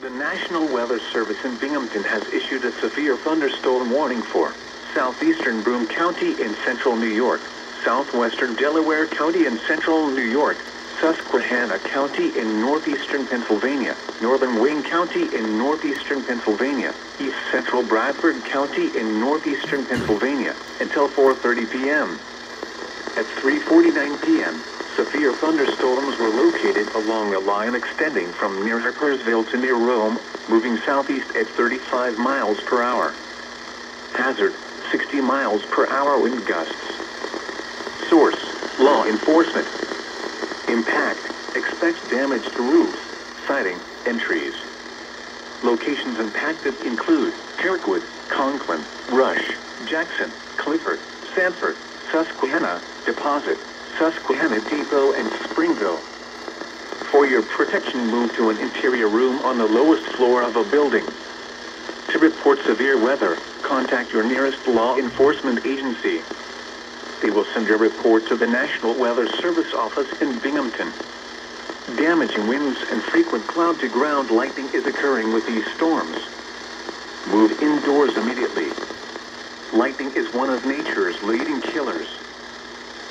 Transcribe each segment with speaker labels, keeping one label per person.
Speaker 1: The National Weather Service in Binghamton has issued a severe thunderstorm warning for southeastern Broome County in central New York, southwestern Delaware County in central New York, Susquehanna County in northeastern Pennsylvania, northern Wayne County in northeastern Pennsylvania, east central Bradford County in northeastern Pennsylvania, until 4.30 p.m. At 3.49 p.m., severe thunderstorms were located along a line extending from near Harpersville to near Rome, moving southeast at 35 miles per hour. Hazard, 60 miles per hour wind gusts. Source, law enforcement. Impact, expects damage to roofs, siding, and trees. Locations impacted include Kirkwood, Conklin, Rush, Jackson, Clifford, Sanford, Susquehanna, Deposit, Susquehanna Depot, and Springville. For your protection, move to an interior room on the lowest floor of a building. To report severe weather, contact your nearest law enforcement agency. They will send your report to the National Weather Service office in Binghamton. Damaging winds and frequent cloud-to-ground lightning is occurring with these storms. Move indoors immediately. Lightning is one of nature's leading killers.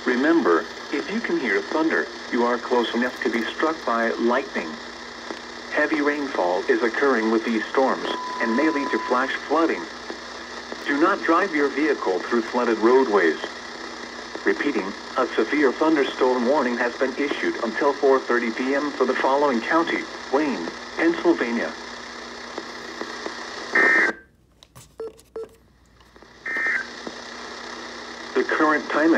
Speaker 1: Remember, if you can hear thunder, you are close enough to be struck by lightning. Heavy rainfall is occurring with these storms and may lead to flash flooding. Do not drive your vehicle through flooded roadways. Repeating, a severe thunderstorm warning has been issued until 4.30 p.m. for the following county, Wayne, Pennsylvania. The current time